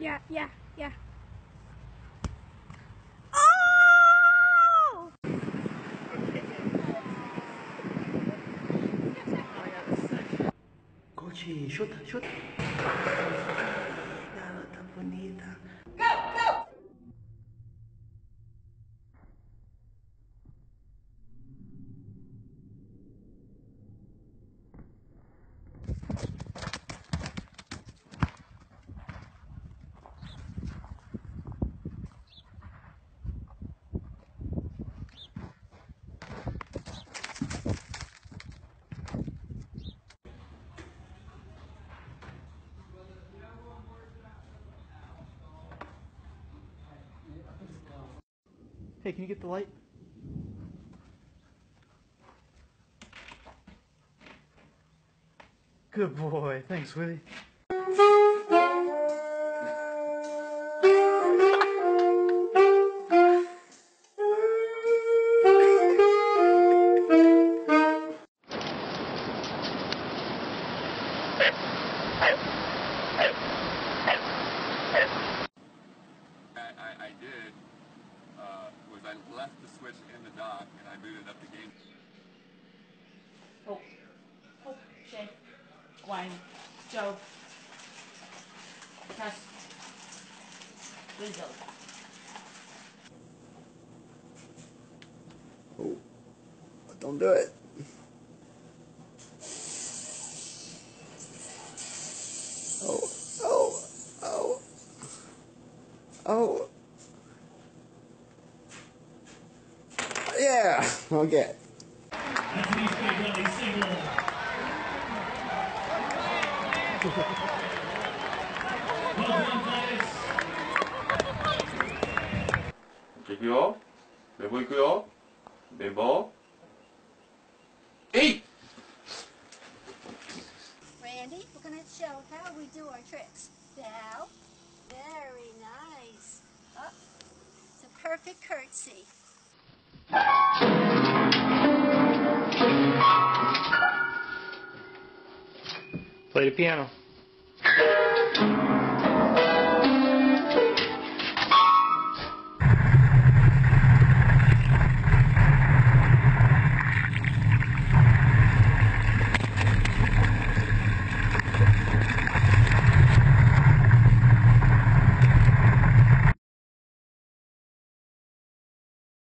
Yeah, yeah, yeah. Oh! Coach, chuta, chuta. Garota bonita. Hey, can you get the light? Good boy. Thanks, Willie. The switch in the dock and I booted up the game. Hope. Hope. Shay. Gwen. Joe. Tess. Rizzo. Oh, don't do it. Oh, oh, oh, oh. Yeah, okay. 있고요. 멤버 있고요. 멤버. 에이! Randy, we're gonna show how we do our tricks. Now, very nice. Up. It's a perfect curtsy. Play the piano.